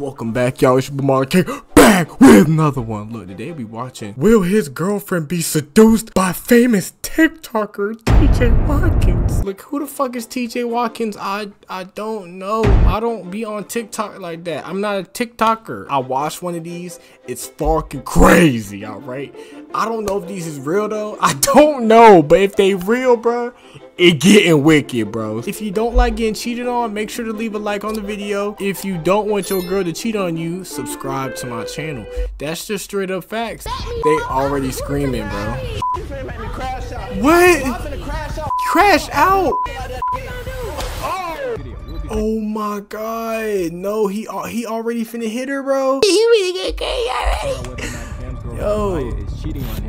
welcome back, y'all. It's your Marland King back with another one. Look, today we watching Will his girlfriend be seduced by famous TikToker TJ Watkins? Look, who the fuck is TJ Watkins? I I don't know. I don't be on TikTok like that. I'm not a TikToker. I watched one of these. It's fucking crazy, alright? I don't know if these is real though. I don't know, but if they real, bro, it getting wicked, bro. If you don't like getting cheated on, make sure to leave a like on the video. If you don't want your girl to cheat on you, subscribe to my channel. That's just straight up facts. They already screaming, bro. What? Crash out? Oh my god. No, he uh, he already finna hit her, bro. He really get crazy already. Yo.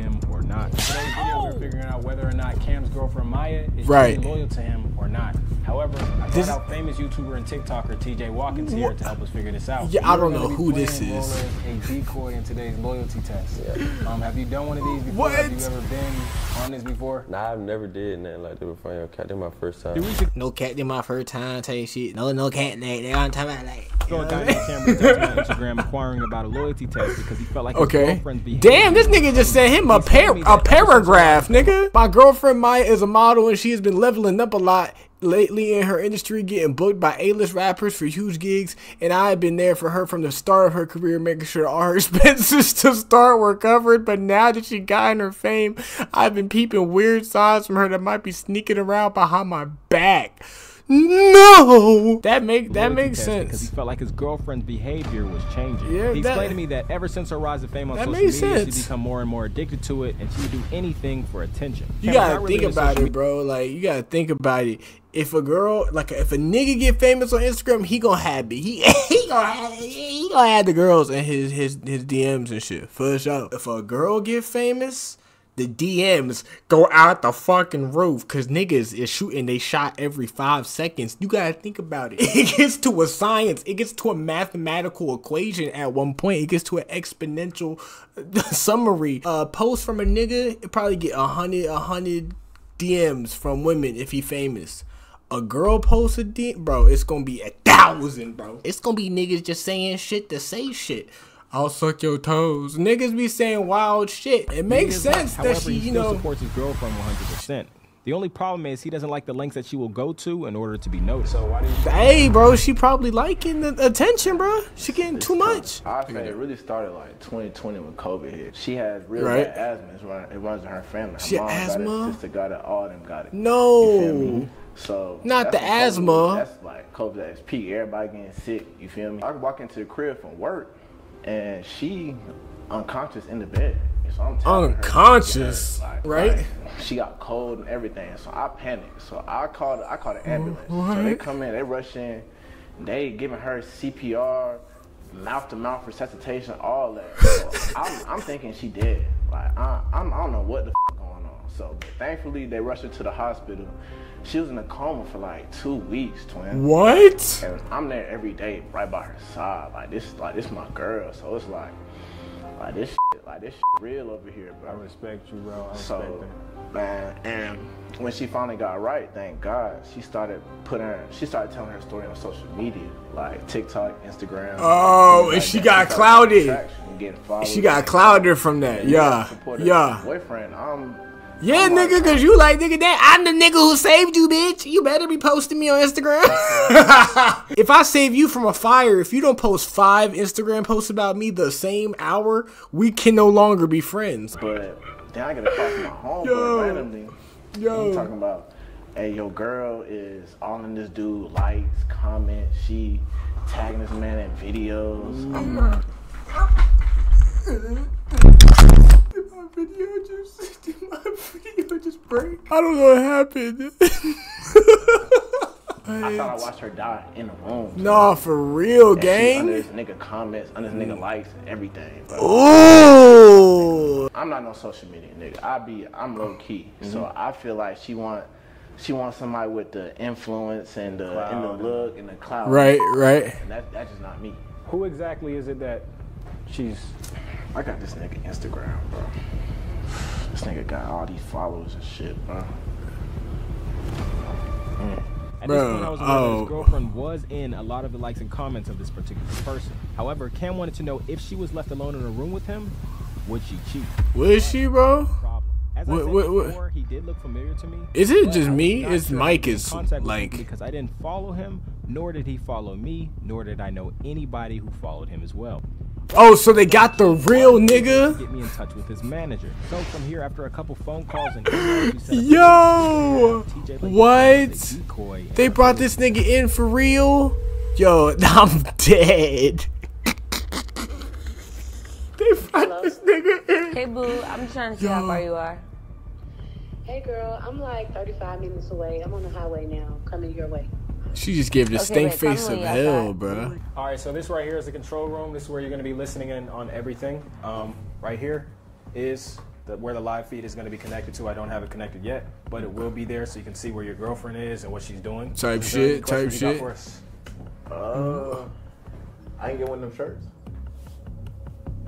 Girlfriend Maya is right. loyal to him or not. However, I this, brought out famous YouTuber and TikToker TJ Watkins here to help us figure this out. Yeah, I don't know who this is. A decoy in today's loyalty test. Yeah. Um, have you done one of these before? What? Have you ever been on this before? Nah, I've never did nothing like that before. Yo, cat, this my first time. No cat, this my first time. Tell you shit. No, no cat. They, they on time like. So a guy named Cameron on Instagram inquiring about a loyalty test because he felt like his okay. girlfriend's behavior. Damn, this nigga just sent him a par a paragraph, nigga. My girlfriend Maya is a model and she has been leveling up a lot lately in her industry, getting booked by A-list rappers for huge gigs, and I have been there for her from the start of her career, making sure all her expenses to start were covered. But now that she got in her fame, I've been peeping weird signs from her that might be sneaking around behind my back. No, that make that makes sense because he felt like his girlfriend's behavior was changing. Yeah, he that, explained to me that ever since her rise of fame on social media, sense. she become more and more addicted to it, and she would do anything for attention. You gotta really think about it, bro. Like you gotta think about it. If a girl, like if a nigga get famous on Instagram, he gonna have it. He he gonna have, he gonna have the girls in his his his DMs and shit for sure. If a girl get famous the DMs go out the fucking roof because niggas is shooting they shot every five seconds. You gotta think about it. It gets to a science, it gets to a mathematical equation at one point, it gets to an exponential summary. Uh, post from a nigga, it probably get a hundred, a hundred DMs from women if he famous. A girl posts a DM, bro, it's gonna be a thousand, bro. It's gonna be niggas just saying shit to say shit. I'll suck your toes. Niggas be saying wild shit. It makes sense that she, you know, supports his girlfriend 100. percent The only problem is he doesn't like the lengths that she will go to in order to be noticed. So why do you? Hey, bro, she probably liking the attention, bro. She getting too much. I think it really started like 2020 when COVID hit. She has real right. bad asthma. It runs in her family. Her she mom asthma. Got it, sister got it. All of them got it. No. So not the asthma. COVID, that's like COVID at its peak. Everybody getting sick. You feel me? I walk into the crib from work and she unconscious in the bed. So I'm unconscious, her, like, right? Like, she got cold and everything. So I panicked. So I called. I called an ambulance. What? So they come in. They rush in. They giving her CPR, mouth to mouth resuscitation, all that. So I'm, I'm, thinking she dead. Like I, I'm, I don't know what the f- going on. So thankfully they rushed her to the hospital. She was in a coma for like two weeks, twin. What? And I'm there every day, right by her side. Like this, like this, my girl. So it's like, like this, shit, like this, shit real over here, bro. I respect you, bro. I so, respect man, and when she finally got right, thank God, she started putting, her, she started telling her story on social media, like TikTok, Instagram. Oh, and she that. got she clouded. She got clouded from that. Yeah, yeah. Boyfriend, I'm yeah, I'm nigga, cause you like nigga that I'm the nigga who saved you, bitch. You better be posting me on Instagram. if I save you from a fire, if you don't post five Instagram posts about me the same hour, we can no longer be friends. But then I get a call from my homeboy randomly. Yo, he talking about, hey, your girl is all in this dude likes, comments, she tagging this man in videos. Mm. my video just did my video just break? I don't know what happened. I thought I watched her die in the room. Nah, for real, gang. Under this nigga comments, under this nigga likes, everything. Bro. Ooh. I'm not no social media nigga. I be, I'm low key. Mm-hmm. So I feel like she want, she wants somebody with the influence and the, and the look and the clout. Right, right. And that, that's just not me. Who exactly is it that she's I got this nigga Instagram, bro. This nigga got all these followers and shit, bro. Mm. At Bro, this point, I was aware oh. that his girlfriend was in a lot of the likes and comments of this particular person. However, Cam wanted to know if she was left alone in a room with him, would she cheat? Would she, bro? As what, I said what, before, he did look familiar to me. Is it just me? Is sure Mike is like because I didn't follow him, nor did he follow me, nor did I know anybody who followed him as well. Oh, so they got the real nigga? Get me in touch with his manager. So from here, after a couple phone calls and yo, what? They brought this nigga in for real? Yo, I'm dead. they brought Hello? this nigga in. Hey boo, I'm trying to see yo. how far you are. Hey girl, I'm like 35 minutes away. I'm on the highway now, coming your way. She just gave the okay, stink face of hell, bro. All right, so this right here is the control room. This is where you're going to be listening in on everything. Um, right here is the, where the live feed is going to be connected to. I don't have it connected yet, but it will be there so you can see where your girlfriend is and what she's doing. Type shit, type shit. Uh, I ain't get one of them shirts.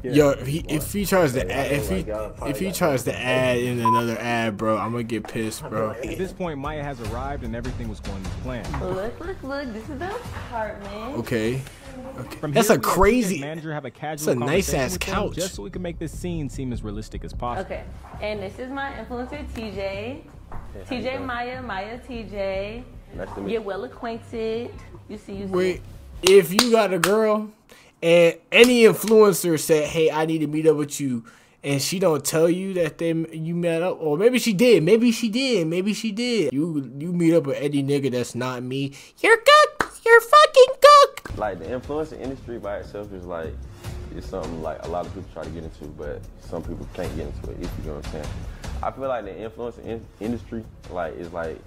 Yeah. Yo, if he if he tries to add if he if he tries to add in another ad, bro, I'm gonna get pissed, bro. At this point, Maya has arrived and everything was going to plan. Look, look, look! This is the apartment. Okay. Okay. From That's a crazy. Manager have a casual. That's a nice ass couch. Just so we can make this scene seem as realistic as possible. Okay. And this is my influencer, TJ. TJ Maya, Maya TJ. Nice to meet Get well acquainted. You see, you see. Wait, if you got a girl and any influencer said, "Hey, I need to meet up with you," and she don't tell you that they you met up, or maybe she did, maybe she did, maybe she did. You you meet up with any nigga that's not me, you're cook, you're fucking cook. Like the influencer industry by itself is like it's something like a lot of people try to get into, but some people can't get into it. If you know what I'm saying. I feel like the influencer in- industry like is like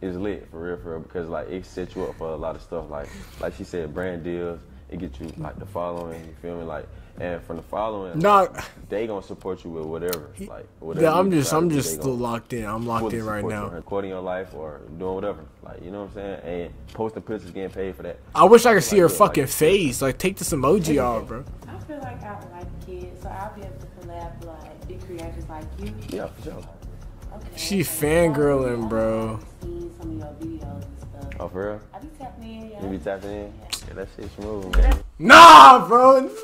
is lit for real, for real, because like it sets you up for a lot of stuff. Like like she said, brand deals it gets you like the following. You feel me? Like, and from the following, no, like, they gonna support you with whatever. Like, whatever. Yeah, I'm just, I'm just still locked in. I'm locked in right now. Recording your life or doing whatever. Like, you know what I'm saying? And posting pictures, getting paid for that. I wish I could see her fucking like, face. Like, take this emoji off, bro. I feel like I would like kids, so I'll be able to collab like big creators like you. Yeah, for sure. Okay. She fangirling, bro. Seen some of your videos and stuff. Oh, for real? I be tapping in. Yeah. You be tapping in? Yeah, that shit's smooth, man. Nah, bro. Nah, bro.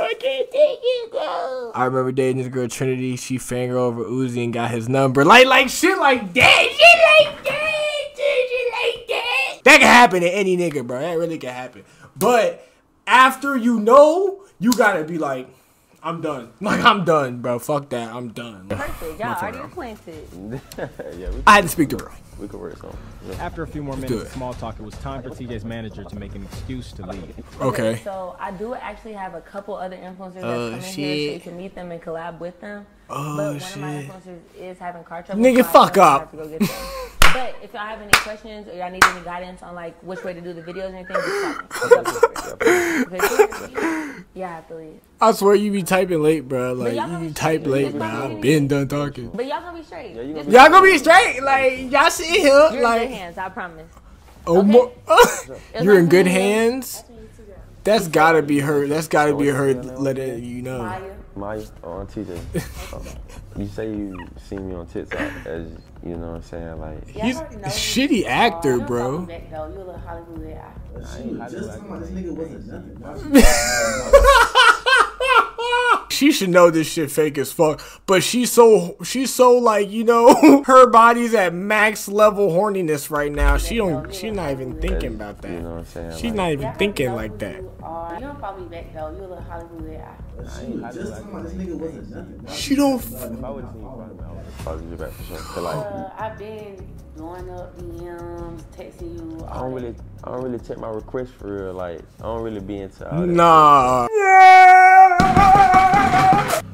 I can't take it, bro. I remember dating this girl, Trinity. She fangirl over Uzi and got his number. Like, like shit like that. Shit like that. Shit like that. That can happen to any nigga, bro. That really can happen. But after you know, you gotta be like, I'm done. Like I'm done, bro. Fuck that. I'm done. Perfect. Y'all already acquainted. yeah, I had to speak to her. We could work something. Yeah. After a few more minutes of small talk, it was time for TJ's manager to make an excuse to leave. Okay. okay. So I do actually have a couple other influencers that uh, come in shit. here so you can meet them and collab with them. Oh, but one shit. of my influencers is having car trouble. Nigga, so fuck up. but if y'all have any questions or y'all need any guidance on like which way to do the videos or anything, just okay, yeah, I have to leave. I swear you be typing late, bro. Like you be type late, man. I've been done talking. But y'all gonna be straight. Yeah, gonna, y'all gonna be straight. Like y'all sit here. You're like, in good hands. I promise. Oh, okay? you're in good hands. That's gotta be her. That's gotta be her letting you know. Maya on oh, TJ. Oh, you say you see me on TikTok as you know what I'm saying like he's a shitty actor, bro. She should know this shit fake as fuck. But she's so she's so like you know her body's at max level horniness right now. She don't she's not even thinking about that. You know what I'm saying? She's not even thinking like that. You don't follow me back though. You're a little Hollywood She don't. If I would have seen you, I would have back for sure. Like, uh, I've been blowing up DMs, texting you. I don't really, I don't really check my requests for real. Like, I don't really be into all that. Nah.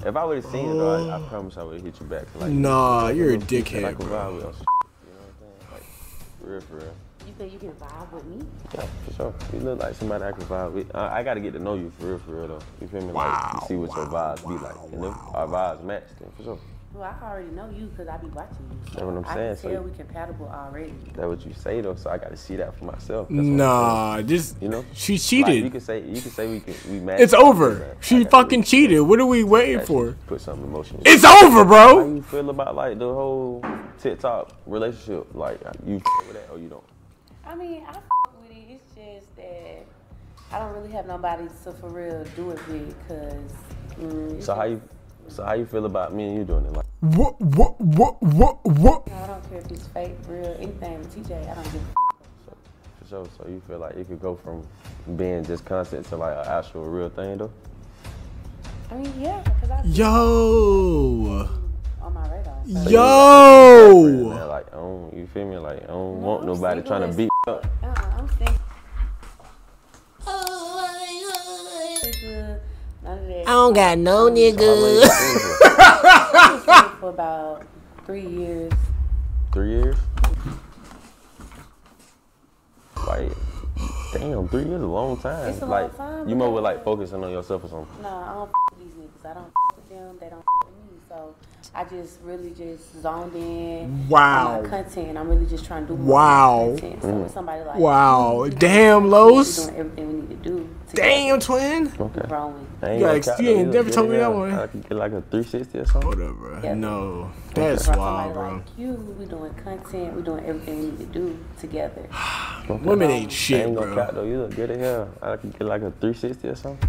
If I would have seen it, though, I, I promise I would have hit you back. Like, nah, you're a dickhead. Like, bro. you know what I'm saying? Like, for real, for real. You think you can vibe with me? Yeah, for sure. You look like somebody I can vibe with. I, I got to get to know you for real, for real though. You feel me? Wow, like, see what wow, your vibes wow, be like. And if our vibes match, then for sure. Well, I already know you because I be watching you. So That's what I'm saying. I can tell so we compatible already. That's what you say though, so I got to see that for myself. That's nah, just you know, she cheated. Like, you can say you can say we can we match. It's over. She fucking cheated. What are we waiting for? Put something emotional. It's over, bro. How you feel about like the whole TikTok relationship? Like you with that or you don't? I mean, I f- with it. It's just that I don't really have nobody to for real do it with, cause. Mm, So how you, so how you feel about me and you doing it? Like, What? What? What? What? What? I don't care if it's fake, real, anything with TJ. I don't give a f- for sure. So you feel like it could go from being just content to like an actual real thing though? I mean, yeah, because I Yo. on my radar. So, Man, Yo. like I don't, you feel me? Like I don't No, want I'm nobody trying to beat up. uh-uh, I'm single. Nigga, None of that. I don't got no How long you nigga. been single for? I was single for about three years. Three years. Like, damn, three years is a long time. It's a long like, time, you more with like focusing on yourself or something. No, I don't f- with these niggas. I don't f- with them. They don't f- with me. So I just really just zoned in Wow. on my content. I'm really just trying to do more Wow. content. So with somebody like Wow. Damn, we Los. doing everything we need to do. To Damn, twin. Okay. growing. Ain't You gonna gotta- cap you ain't never told me that one. I could get like a 360 or something. Whatever. Yeah. No. That's wild, bro. like you, we doing content. We doing everything we need to do together. Okay. Women ain't I shit, ain't gonna bro. cap though. You look good as hell. I could get like a 360 or something.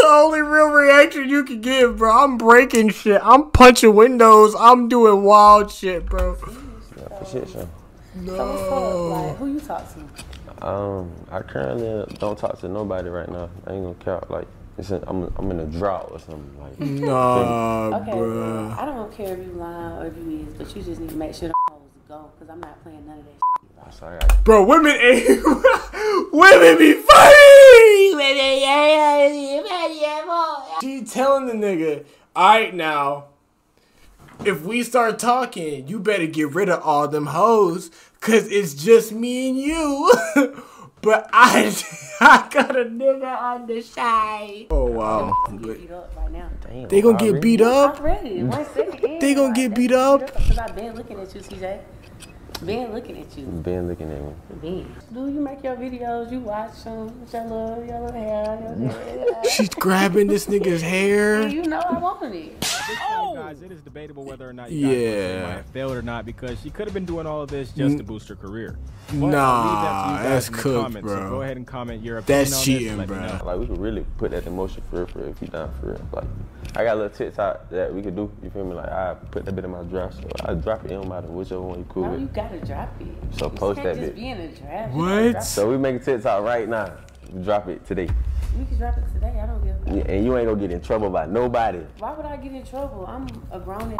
the only real reaction you can give, bro. I'm breaking shit. I'm punching windows. I'm doing wild shit, bro. Yeah, for shit, sure. So what's up? Like, who you talk to? Um, I currently don't talk to nobody right now. I ain't gonna count. Like, it's in, I'm I'm in a drought or something. Like, Nah, Okay, bro. well, I don't care if you lying or if you is, but you just need to make sure the hoes go, because I'm not playing none of that shit. so I Bro, women ain't. women be funny. She telling the nigga, all right now, if we start talking, you better get rid of all them hoes, cause it's just me and you. but I, I got a nigga on the side. Oh wow. I'm getting beat up right damn. They gonna get beat up. I'm ready. One second. in, They gonna get beat up? Because I've been looking at you, TJ. Been looking at you. Been looking at me. Been. Do you make your videos? You watch them with your little, your little mm. hair, your hair. She's grabbing this nigga's hair. You know I wanted it. You oh! guys, it is debatable whether or not you Yeah. she might have failed or not because she could have been doing all of this just to boost her career. But Nah, that to you guys that's in cooked, comments, bro. So go ahead and comment your opinion That's on cheating, this. Let me bro. Like we could really put that in motion for real, for real, if you down for real. Like I got a little TikTok that we could do. You feel me? Like I put that bit in my draft, so I drop it. It don't matter whichever one you cool No, you gotta drop it. So You post can't that just bit. be in a draft. What? So we make a TikTok right now. Drop it today, it. We can drop it today. I don't give a Yeah, and you ain't gonna get in trouble by nobody. Why would I get in trouble? I'm a grown ass woman. I-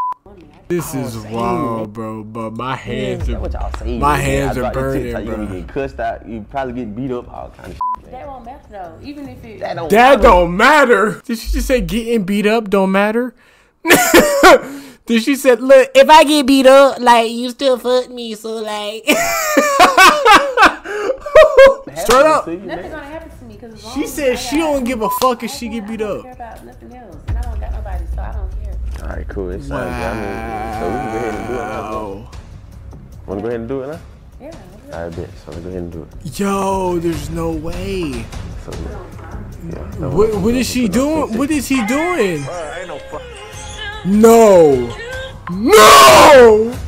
This oh, is wild, bro. But my hands That's are. what y'all saying. My hands I are burning, TikTok, You bro. gonna get cussed out. You probably get beat up. All kind of. Shit, that won't matter though. Even if it. That don't. That don't matter. Did she just say getting beat up don't matter? Did she said, look, if I get beat up, like you still fuck me, so like. Straight up. To you, man. Nothing's gonna happen to me because She said she don't give a fuck if she get beat I don't up. Care about nothing else, and I don't got nobody, so I don't care. All right, cool. It sounds good. I mean, so we can go ahead and do it now. bro. Wow. Wanna go ahead and do it now? Yeah. All right, bet. So let's go ahead and do it. Yo, there's no way. So, yeah. that What, what is she doing? What is he doing? no. No. No.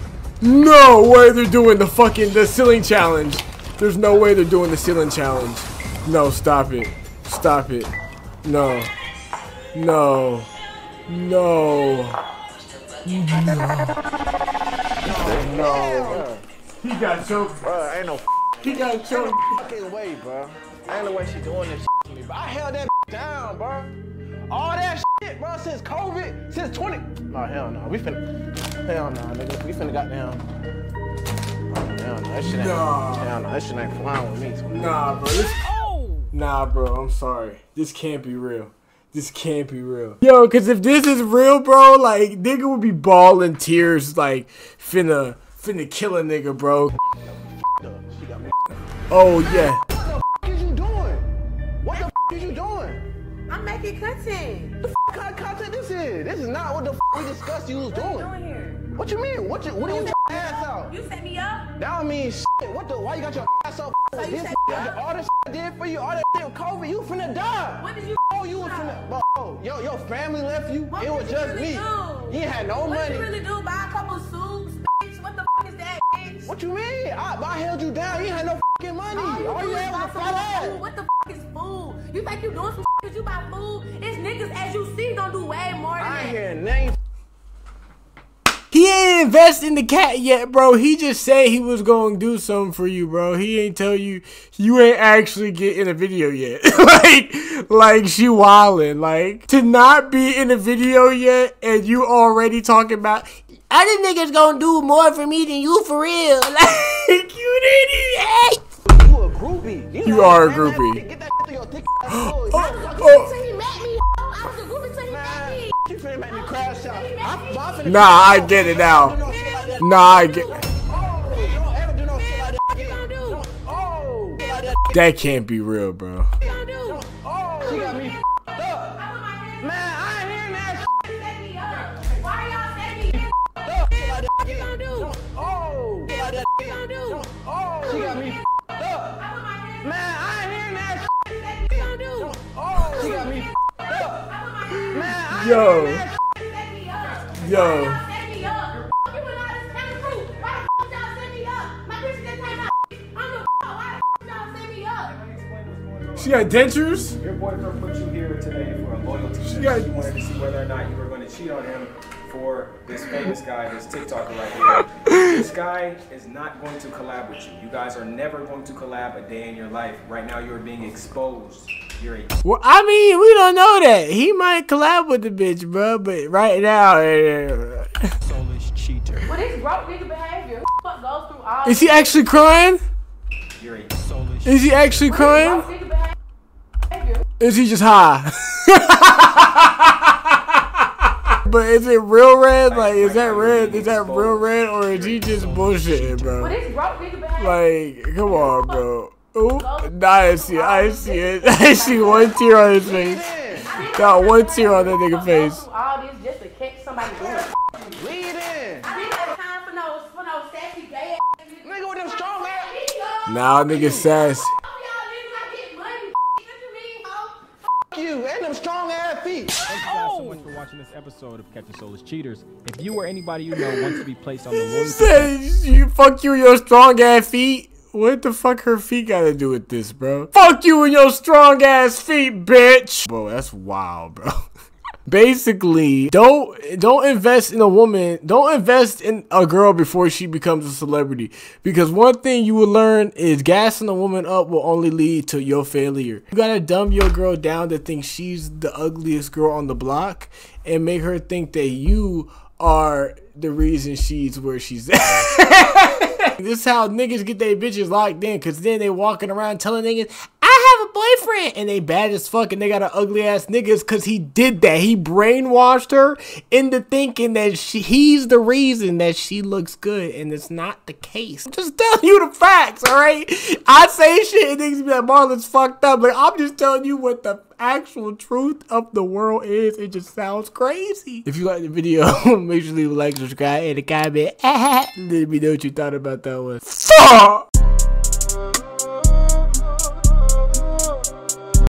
No way they're doing the fucking the ceiling challenge. There's no way they're doing the ceiling challenge. No, stop it. Stop it. No. No. No. No. He got choked. Bro, ain't no He got choked. fucking way, bro. Ain't no way she doing this to me. But I held that down, bro. All that shit, bro, since COVID, since 20. No, hell no. We finna. Hell no, nigga. We finna goddamn. Oh, hell no. That shit ain't. Nah. Hell no. That shit ain't flying with me. Nah, bro. This, oh! Nah, bro. I'm sorry. This can't be real. This can't be real. Yo, cause if this is real, bro, like nigga would be bawling tears, like finna finna kill a nigga, bro. She got me. Oh yeah. What the f is you doing? What the f is you doing? I'm making content. The f- kind of content this is? This is not what the f- we discussed you was What you doing. What you mean? What you what do you ass out? You set me up? That don't mean shit. What the? Why you got your ass up? So you This all the shit I did for you, all that shit with COVID, you finna die. What did you Oh, you was finna. Bro, oh, your your family left you. What it was you just really me. do? You had no What money. did you really do? Buy a couple suits, bitch? What the f is that, bitch? What you mean? I, I held you down. You had no fucking money. All you All you had was a fat ass. food. What the f is food? You think you doing some cause you buy food? It's niggas as you see don't do way more than I ain't that. hearing nothing. He ain't invest in the cat yet, bro. He just said he was gonna do something for you, bro. He ain't tell you you ain't actually get in a video yet. like, like she wildin'. Like to not be in a video yet, and you already talking about I other niggas gonna do more for me than you for real. Like you didn't. You a groupie. You know are a groupie. Get that your thick ass nose. I was a Oh. oh. Nah, I get it now. Nah, I get. That can't be real, bro. Yo. Yo. Why y'all set me up? You and all this kangaroo. Why the f y'all set me up? My bitch just came out. I'm the f Why the f y'all set me up? Let me explain what's going on. She got dentures. Your boyfriend put you here today for a loyalty test. got- You wanted to see whether or not you were going to cheat on him for this famous guy, this TikToker right here. This guy is not going to collab with you. You guys are never going to collab a day in your life. Right now, you are being exposed. You're a Well, I mean, we don't know that. He might collab with the bitch, bro. But right now, uh, soulless cheater. Well, this broke nigga behavior. Who fuck goes through all is he actually crying? You're a soulless Is he actually crying? broke nigga behavior? Is he just high? but is it real red? Like, is that red? Is that real red, or is he just bullshitting, bro? this broke. Like, come on, bro. Ooh, nah, I see it. I see it. I see one tear on his face. Got one tear on that nigga face. through all this just to catch somebody doing it. Lead in. I didn't have time for no, for no sassy gay ass niggas. Nigga with them. Now nigga sassy. You and them strong ass feet. Watching this episode of Catching Soulless Cheaters. If you or anybody you know wants to be placed on the loyalty Say you fuck you and your strong ass feet. What the fuck her feet got to do with this, bro? Fuck you and your strong ass feet, bitch. Bro, that's wild, bro. Basically, don't don't invest in a woman. Don't invest in a girl before she becomes a celebrity. Because one thing you will learn is gassing a woman up will only lead to your failure. You gotta dumb your girl down to think she's the ugliest girl on the block and make her think that you are the reason she's where she's at. this is how niggas get their bitches locked in, cause then they walking around telling niggas, have a boyfriend, and they bad as fuck, and they got an ugly ass niggas, cause he did that. He brainwashed her into thinking that she, he's the reason that she looks good, and it's not the case. I'm just telling you the facts, all right? I say shit, and niggas be like, Marland's fucked up, but I'm just telling you what the actual truth of the world is. It just sounds crazy. If you like the video, make sure you leave a like, subscribe, and a comment. Let me know what you thought about that one. Fuck!